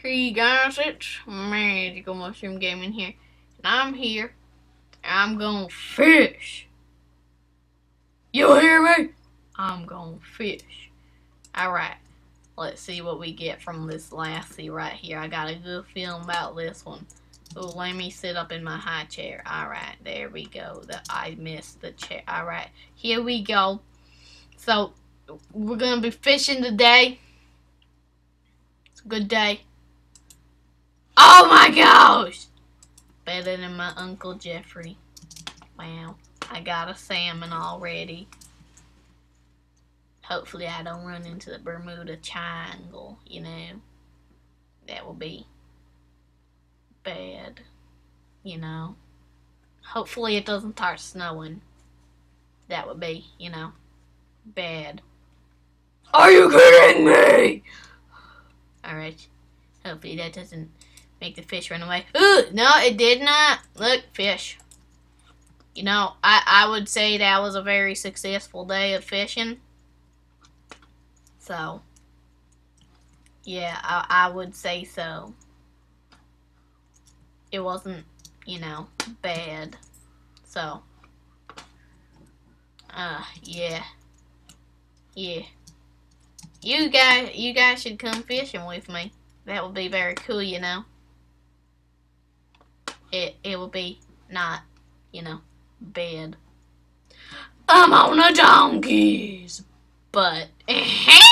Hey guys, it's Magical Mushroom Gaming here, and I'm here. I'm gonna fish. You hear me? I'm gonna fish. Alright, let's see what we get from this lassie right here. I got a good feeling about this one. So let me sit up in my high chair. Alright, there we go. The, I missed the chair. Alright, here we go. So, we're gonna be fishing today. It's a good day. Oh my gosh! Better than my Uncle Jeffrey. Wow. I got a salmon already. Hopefully I don't run into the Bermuda Triangle, you know. That will be bad, you know. Hopefully it doesn't start snowing. That would be, you know, bad. Are you kidding me? Alright. Hopefully that doesn't Make the fish run away. Ooh, no, it did not. Look, fish. You know, I, I would say that was a very successful day of fishing. So, yeah, I, I would say so. It wasn't, you know, bad. So, uh, yeah. Yeah. You guys, you guys should come fishing with me. That would be very cool, you know it it will be not, you know, bad. I'm on a donkey's but